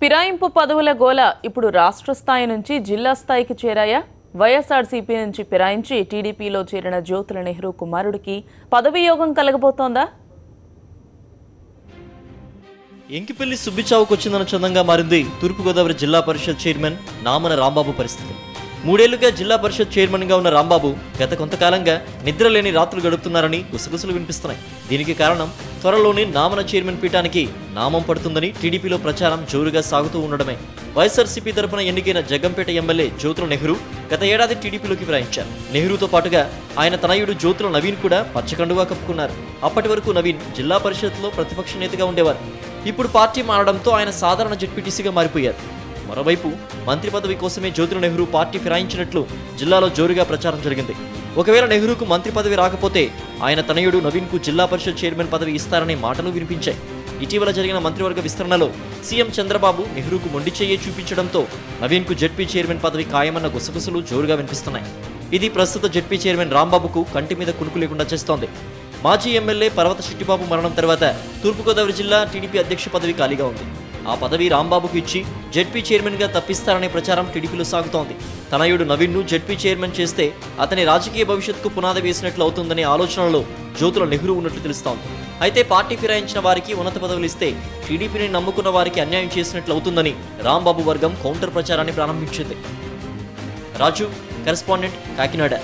ఫిరాయింపు పదవుల గోల ఇప్పుడు రాష్ట్ర స్థాయి నుంచి జిల్లా స్థాయికి చేరాయా? వైఎస్ఆర్సీపీ నుంచి ఫిరాయించి టీడీపీలో చేరిన జ్యోతుల నెహ్రూ కుమారుడికి పదవియోగం కలగబోతోందా? ఎంకిపల్లి సుబ్బిచావుకు వచ్చిందన్న చందంగా మారింది తూర్పుగోదావరి జిల్లా పరిషత్ చైర్మన్ నామన రాంబాబు పరిస్థితి. మూడేళ్ళుగా జిల్లా పరిషత్ చైర్మన్గా ఉన్న రాంబాబు గత కొంతకాలంగా నిద్రలేని రాత్రులు గడుపుతున్నారని గుసగుసలు వినిపిస్తున్నాయి. దీనికి కారణం త్వరలోనే నామన చైర్మన్ పీఠానికి నామం పడుతుందని టీడీపీలో ప్రచారం జోరుగా సాగుతూ ఉండడమే. వైఎస్ఆర్సీపీ తరపున ఎన్నికైన జగ్గంపేట ఎమ్మెల్యే జ్యోతుల నెహ్రూ గత ఏడాది టీడీపీలోకి ప్రయాణించారు. నెహ్రూతో పాటుగా ఆయన తనయుడు జ్యోతుల నవీన్ కూడా పచ్చకండుగా కప్పుకున్నారు. అప్పటి వరకు నవీన్ జిల్లా పరిషత్లో ప్రతిపక్ష నేతగా ఉండేవారు. ఇప్పుడు పార్టీ మారడంతో ఆయన సాధారణ జెడ్పీటీసీగా మారిపోయారు. మరోవైపు మంత్రి పదవి కోసమే జ్యోతుల నెహ్రూ పార్టీ ఫిరాయించినట్లు జిల్లాలో జోరుగా ప్రచారం జరిగింది. ఒకవేళ నెహ్రూకు మంత్రి పదవి రాకపోతే ఆయన తనయుడు నవీన్కు జిల్లా పరిషత్ చైర్మన్ పదవి ఇస్తారనే మాటలు వినిపించాయి. ఇటీవల జరిగిన మంత్రివర్గ విస్తరణలో సీఎం చంద్రబాబు నెహ్రూకు మొండి చెయ్యి చూపించడంతో నవీన్కు జెడ్పీ చైర్మన్ పదవి ఖాయమన్న గుసగుసలు జోరుగా వినిపిస్తున్నాయి. ఇది ప్రస్తుత జెడ్పీ చైర్మన్ రాంబాబుకు కంటి మీద కునుకు లేకుండా చేస్తోంది. మాజీ ఎమ్మెల్యే పర్వత శెట్టిబాబు మరణం తర్వాత తూర్పుగోదావరి జిల్లా టీడీపీ అధ్యక్ష పదవి ఖాళీగా ఉంది. ఆ పదవి రాంబాబుకు ఇచ్చి జెడ్పీ చైర్మన్గా తప్పిస్తారనే ప్రచారం టీడీపీలో సాగుతోంది. తనయుడు నవీన్ను జెడ్పీ చైర్మన్ చేస్తే అతని రాజకీయ భవిష్యత్తుకు పునాది వేసినట్లు అవుతుందనే ఆలోచనలో జ్యోతుల నెహ్రూ ఉన్నట్లు తెలుస్తోంది. అయితే పార్టీ ఫిరాయించిన వారికి ఉన్నత పదవులు ఇస్తే టీడీపీని నమ్ముకున్న వారికి అన్యాయం చేసినట్లు అవుతుందని రాంబాబు వర్గం కౌంటర్ ప్రచారాన్ని ప్రారంభించింది. రాజు కరెస్పాండెంట్ కాకినాడ.